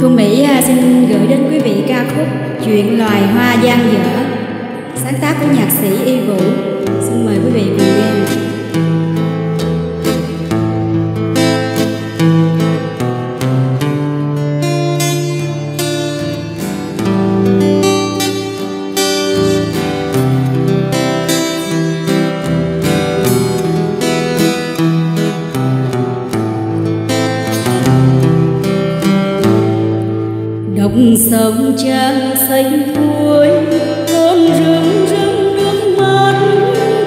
Thu Mỹ à, xin gửi đến quý vị ca khúc Chuyện loài hoa gian dở, Sáng tác của nhạc sĩ Y Vũ. Xin mời quý vị cùng nghe. dòng trang xanh cuối, thơm rừng rừng nước mắt,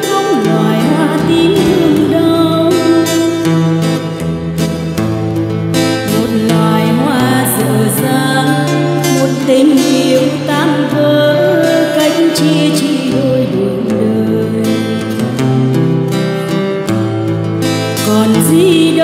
không loài hoa tím thương đau. Một loài hoa dở dàng một tình yêu tan vỡ cánh chia chỉ đôi đường đời. Còn gì